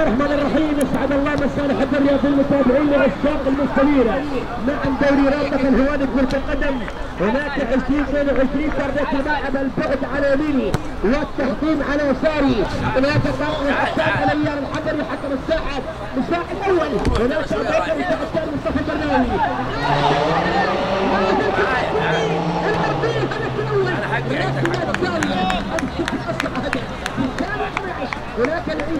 الله الرحمن الرحيم. أسعد الله مساء حب الرياض المتابعين لعشاق المستنيرة نعم دوري رابطة الهواني كرة القدم. هناك 20 22 فردة الملعب البعد على يميني والتحكيم على يساري. هناك على أيام الحضري حكم الساحة الساحة الأول. هناك ابو بكر الثاني مصطفى البرناوي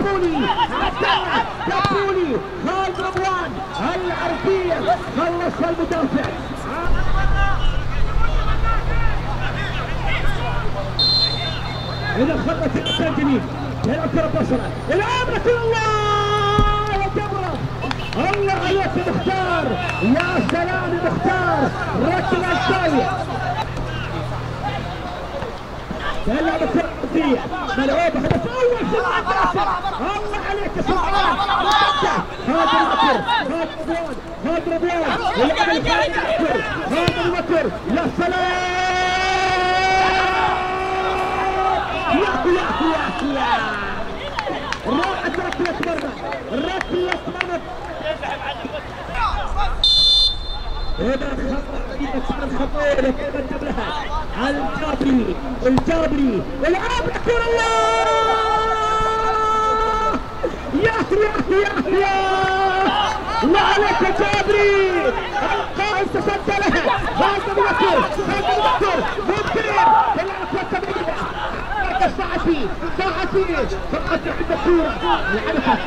الله كبوني خالد رضوان العربية خلص المدافع إذا خلص المكان جميل. يلعب كرة بصرة يلعب لك الله يا جبرة الله عليك مختار. يا سلام مختار. ركل الشاي. يلعب الكرة الأرضية ملعوبة هدف أول في العداسة الله عليك يا سلطان هذا الوتر. هذا رضوان هذا رضوان يلعب الكرة هذا الوتر. يا سلام. يا يا يا يا راحت ركلة مرمى. مرمى. هنا خطأ الخطيرة كيف جبلها الجابري الجابري العاب لكل الله يا يا يا يا الله عليك يا جابري القائد تصدى لها هذا بكر هذا بكر ممكن تلعب وتبعيدها ساعتي ساعتي فقط عند الكورة لعبها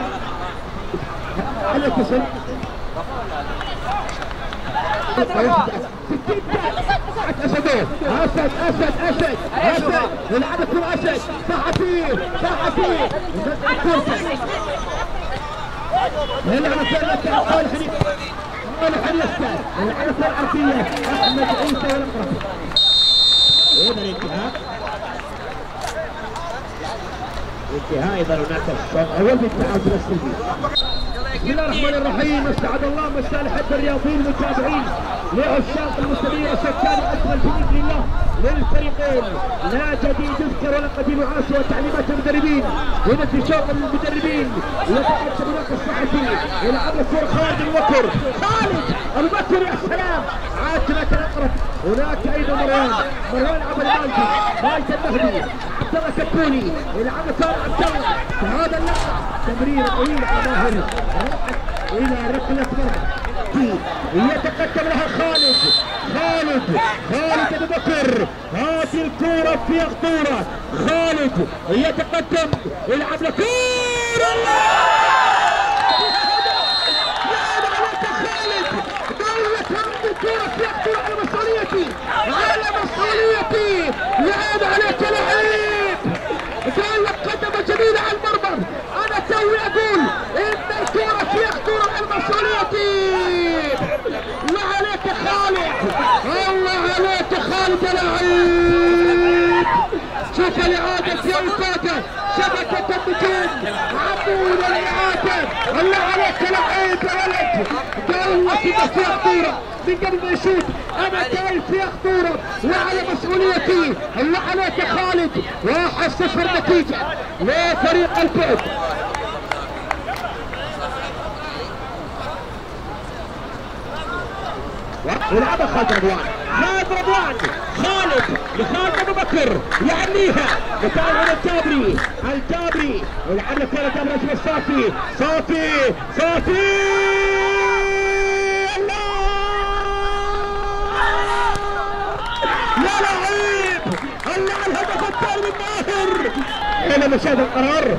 عليك يا سيد اسد اسد اسد اسد اسد يلعب الكرة اسد صحفي صحفي يلعب الكرة قال حنيف قال حنيف يلعب الكرة العربية احمد عيسى والاقرب هنا الانتهاء انتهاء اذا هناك الشوط اول بالتعادل السلبي بسم الله الرحمن الرحيم. أسعد الله مساء الحب الرياضيين المتابعين لعشاق المستمرين سكان اجمل باذن الله للفريقين. لا جديد يذكر ولا قديم عاش وتعليمات المدربين. هنا في شوط المدربين. يتقدم هناك الصحفي يلعب الكرة خالد الوكر خالد الوكر يا سلام. عاتبة الاقرب هناك أيضا مروان مروان عبد المالكي مالك المهدي عبد الله كتوني يلعب الكره عبد الله. هذا اللقطه تمرير طويل على ماهر إلى ركلة مرمى يتقدم لها خالد. خالد. خالد ابو بكر. هذه الكورة فيها خطورة خالد يتقدم يلعب له كورة الكورة فيها خطورة على مسؤوليتي على مسؤوليتي يعود عليك لعيب قال لك قدمة جميلة على المرمى أنا توي أقول ان الكورة فيها خطورة على مسؤوليتي وعليك خالد الله عليك خالد يا لعيب الاعادة في اوقاته شبكة النجوم عمود الاعادة الله عليك لعيب ولد انه فيها خطورة من قبل ما يشوف أنا قايل فيها خطورة وعلى مسؤوليتي يا خالد واحد صفر نتيجة لفريق البعد يلعبها خالد رضوان خالد رضوان خالد لخالد أبو بكر يعنيها. هنا الجابري الجابري. يلعب لك كره اسمه صافي صافي! صافي يا لعيب! الله على الهدف الثاني من هنا مشاهد القرار.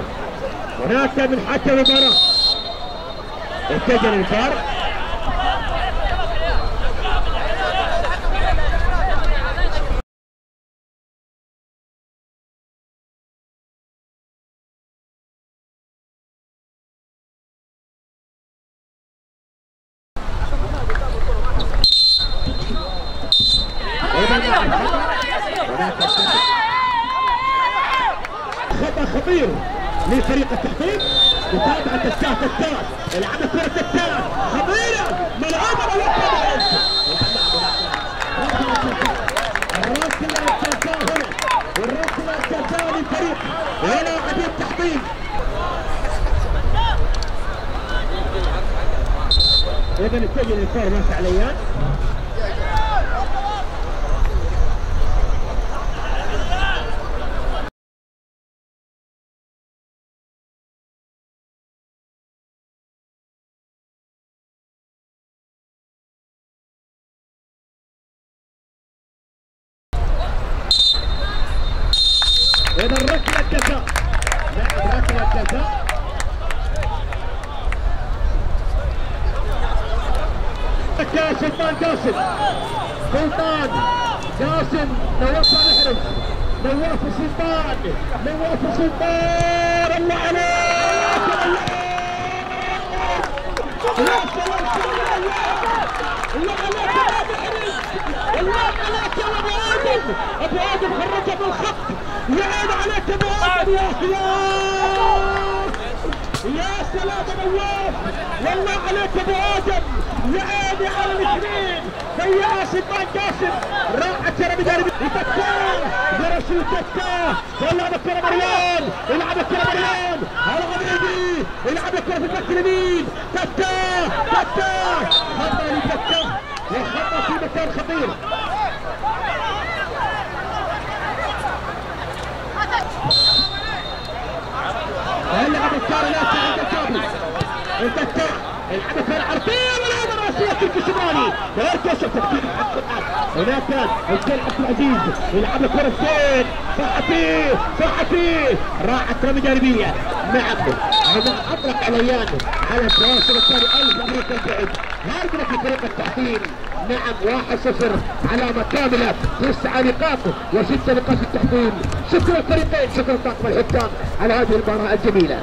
هناك من حكم المباراه اتجه الفار خطير لفريق التحقيق متابعة التاه التاه يلعب كرة التاه خطيرة ملعوبة بالوقت الراسلة التاه هنا والراسلة التاه للفريق ولاعبي التحقيق اذا اتجه للكره ماسع عليان اذا ركله جزاء نعم ركله جزاء يا سلطان قاسم سلطان قاسم نواف صالح نواف سلطان نواف سلطان. الله عليك الله الله عليك يا ابو آدم أبو آدم خرجه بالخط يا عليك أبو آدم يا سلام يا سلام نواف. والله عليك ابو آدم يا عيني على الاثنين فيا سلطان قاسم. راحت ترى بجانب يتكاه جرس يتكاه يلعب الكرة مريان. يلعب الكرة مريان. على غريبي يلعب الكرة في الباك اليمين. تكاه تكاه خطا لتكاه وخطأ في مكان خطير. يلعب الكره هناك الكل عبد العزيز يلعب الكره الزين صح فيه صح فيه راحت رمي جانبيه نعم اطلق عليان على التواصل الثاني الف مبروك البعد في فريق التحكيم نعم 1-0 علامة كاملة تسع نقاط وست نقاط التحكيم شكرا الفريقين شكرا طاقم الحكام على هذه المباراة الجميلة